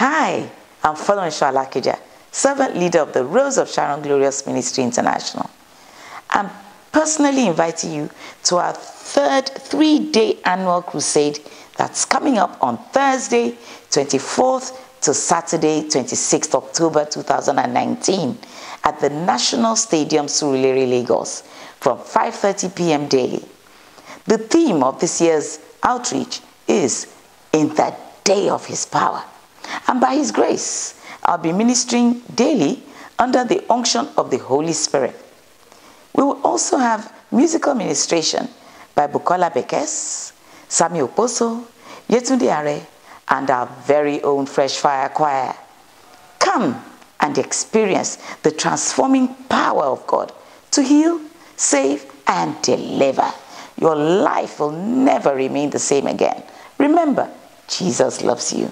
Hi, I'm Folorunso Alakija, servant leader of the Rose of Sharon Glorious Ministry International. I'm personally inviting you to our third three day annual crusade that's coming up on Thursday, 24th to Saturday, 26th October 2019 at the National Stadium, Surulere, Lagos from 5.30 p.m. daily. The theme of this year's outreach is In the Day of His Power. And by His grace, I'll be ministering daily under the unction of the Holy Spirit. We will also have musical ministration by Bukola Bekes, Sammie Okposo, Yetunde Are, and our very own Fresh Fire Choir. Come and experience the transforming power of God to heal, save, and deliver. Your life will never remain the same again. Remember, Jesus loves you.